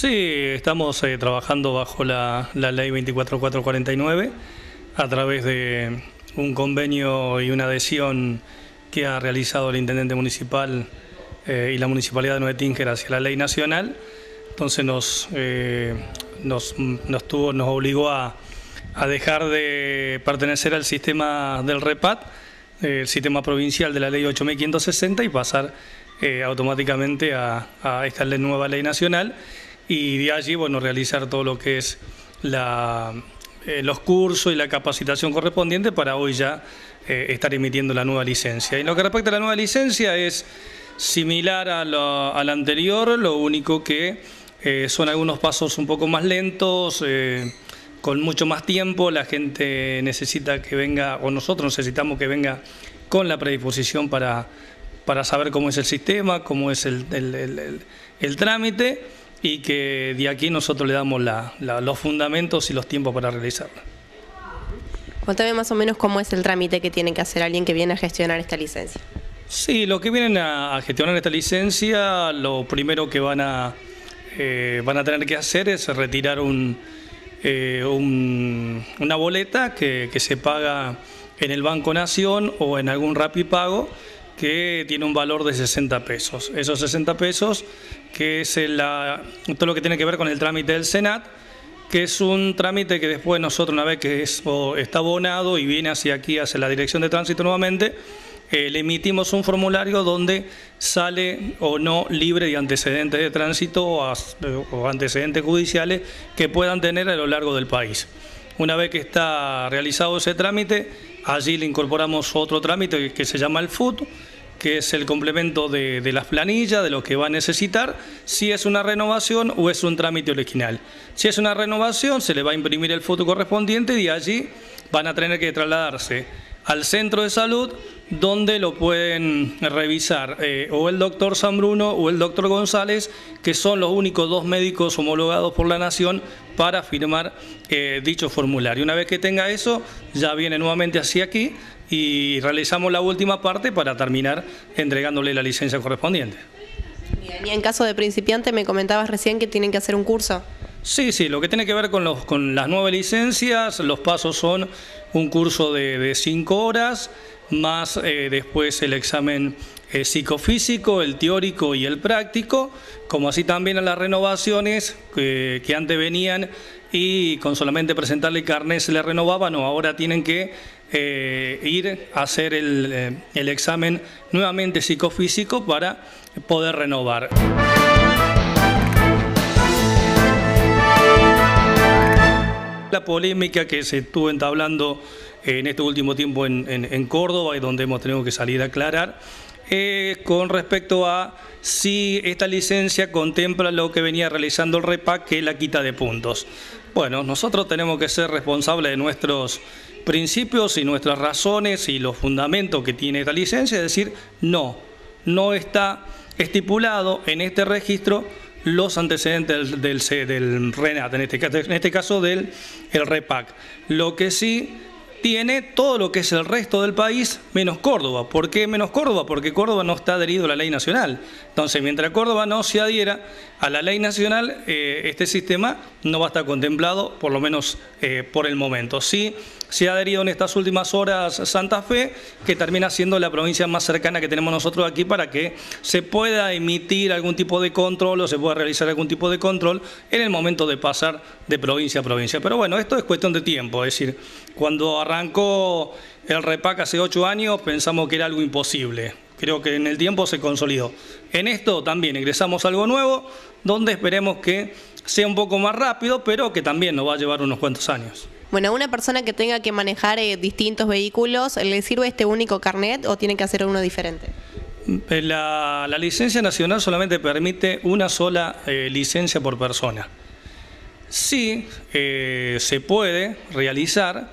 Sí, estamos eh, trabajando bajo la, ley 24449 a través de un convenio y una adhesión que ha realizado el intendente municipal eh, y la municipalidad de Nueve Tínger hacia la ley nacional. Entonces nos, eh, nos, tuvo, nos obligó a, dejar de pertenecer al sistema del REPAT, el sistema provincial de la ley 8560 y pasar automáticamente a, a esta nueva ley nacional y de allí bueno, realizar todo lo que es eh, los cursos y la capacitación correspondiente para hoy ya eh, estar emitiendo la nueva licencia. Y lo que respecta a la nueva licencia es similar a, la anterior, lo único que eh, son algunos pasos un poco más lentos, con mucho más tiempo, la gente necesita que venga, o nosotros necesitamos que venga con la predisposición para, para saber cómo es el sistema, cómo es el, el trámite y que de aquí nosotros le damos los fundamentos y los tiempos para realizarlo. Cuéntame más o menos cómo es el trámite que tiene que hacer alguien que viene a gestionar esta licencia. Sí, los que vienen a, gestionar esta licencia, lo primero que van a, eh, van a tener que hacer es retirar eh, un, una boleta que, que, se paga en el Banco Nación o en algún Rapipago que tiene un valor de 60 pesos. Esos 60 pesos, que es todo lo que tiene que ver con el trámite del Senat, que es un trámite que después nosotros, una vez que está abonado y viene hacia aquí, hacia la dirección de tránsito nuevamente, eh, le emitimos un formulario donde sale o no libre de antecedentes de tránsito o antecedentes judiciales que puedan tener a lo largo del país. Una vez que está realizado ese trámite, allí le incorporamos otro trámite que se llama el FUT, que es el complemento de, las planillas, de lo que va a necesitar, si es una renovación o es un trámite original. Si es una renovación, se le va a imprimir el FUT correspondiente y allí van a tener que trasladarse al centro de salud donde lo pueden revisar eh, o el doctor San Bruno o el doctor González, que son los únicos dos médicos homologados por la Nación para firmar eh, dicho formulario. Una vez que tenga eso, ya viene nuevamente hacia aquí y realizamos la última parte para terminar entregándole la licencia correspondiente. y en caso de principiante me comentabas recién que tienen que hacer un curso. Sí, sí, lo que tiene que ver con, los, con las nuevas licencias, los pasos son un curso de, cinco horas, más eh, después el examen eh, psicofísico, el teórico y el práctico, como así también a las renovaciones que, antes venían y con solamente presentarle carnet se le renovaban, o ahora tienen que eh, ir a hacer el, el examen nuevamente psicofísico para poder renovar. Polémica que se estuvo entablando en este último tiempo en, Córdoba y donde hemos tenido que salir a aclarar, eh, con respecto a si esta licencia contempla lo que venía realizando el REPAC, que es la quita de puntos. Bueno, nosotros tenemos que ser responsables de nuestros principios y nuestras razones y los fundamentos que tiene esta licencia, es decir, no, no está estipulado en este registro los antecedentes del, del, RENAT, en este, en este caso del el REPAC. Lo que sí tiene todo lo que es el resto del país menos Córdoba. ¿Por qué menos Córdoba? Porque Córdoba no está adherido a la ley nacional. Entonces, mientras Córdoba no se adhiera a la ley nacional, eh, este sistema no va a estar contemplado, por lo menos eh, por el momento. Sí se ha adherido en estas últimas horas Santa Fe, que termina siendo la provincia más cercana que tenemos nosotros aquí para que se pueda emitir algún tipo de control o se pueda realizar algún tipo de control en el momento de pasar de provincia a provincia. Pero bueno, esto es cuestión de tiempo, es decir, cuando arrancó el REPAC hace ocho años pensamos que era algo imposible. Creo que en el tiempo se consolidó. En esto también ingresamos algo nuevo, donde esperemos que sea un poco más rápido, pero que también nos va a llevar unos cuantos años. Bueno, a una persona que tenga que manejar eh, distintos vehículos, ¿le sirve este único carnet o tiene que hacer uno diferente? Eh, la, licencia nacional solamente permite una sola eh, licencia por persona. Sí, se puede realizar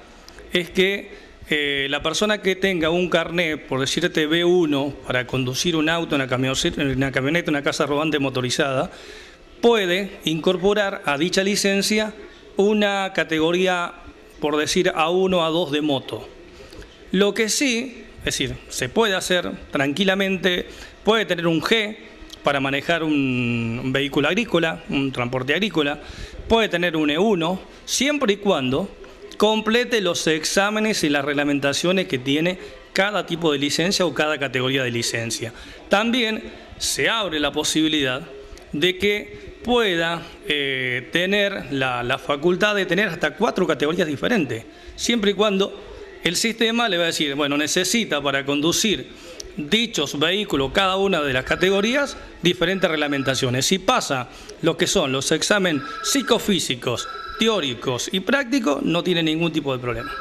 es que la persona que tenga un carnet, por decirte B1, para conducir un auto, una camioneta, una, camioneta, una casa robante motorizada, puede incorporar a dicha licencia una categoría por decir a uno a dos de moto. Lo que sí, es decir, se puede hacer tranquilamente, puede tener un G, para manejar un vehículo agrícola, un transporte agrícola, puede tener un E1, siempre y cuando complete los exámenes y las reglamentaciones que tiene cada tipo de licencia o cada categoría de licencia. También se abre la posibilidad de que pueda eh, tener la, la facultad de tener hasta cuatro categorías diferentes, siempre y cuando el sistema le va a decir, bueno, necesita para conducir dichos vehículos, cada una de las categorías, diferentes reglamentaciones. Si pasa lo que son los exámenes psicofísicos, teóricos y prácticos, no tiene ningún tipo de problema.